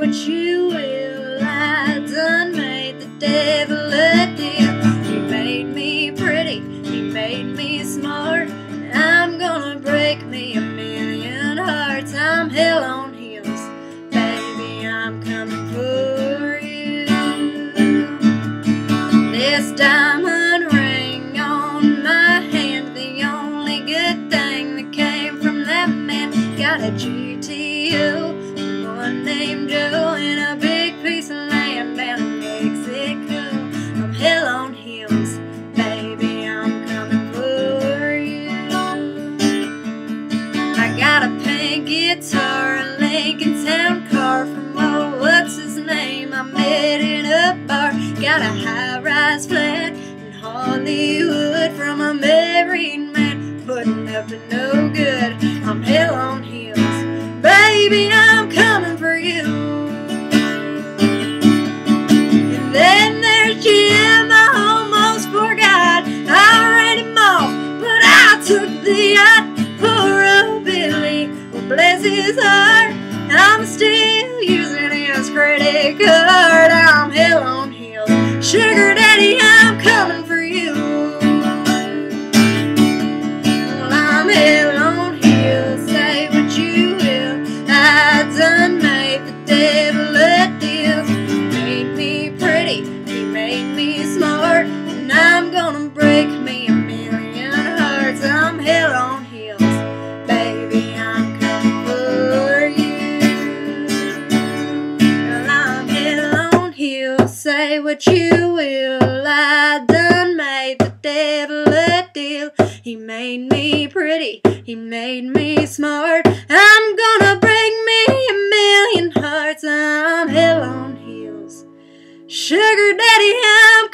what you will. I done made the devil a deal. He made me pretty, he made me smart. I'm gonna break me a million hearts. I'm hell on heels, baby. I'm coming for you. This diamond ring on my hand, the only good thing that came from that man, got a juice. Got a high-rise flat in Hollywood from a married man, putting up to no good. I'm hell on heels, baby, I'm coming for you. And then there's Jim, I almost forgot. I ran him off, but I took the yacht. Poor old Billy, well bless his heart. I'm still using his credit card. Break me a million hearts. I'm hell on heels. Baby, I'm coming for you. Well, I'm hell on heels. Say what you will. I done made the devil a deal. He made me pretty. He made me smart. I'm gonna break me a million hearts. I'm hell on heels. Sugar daddy, I'm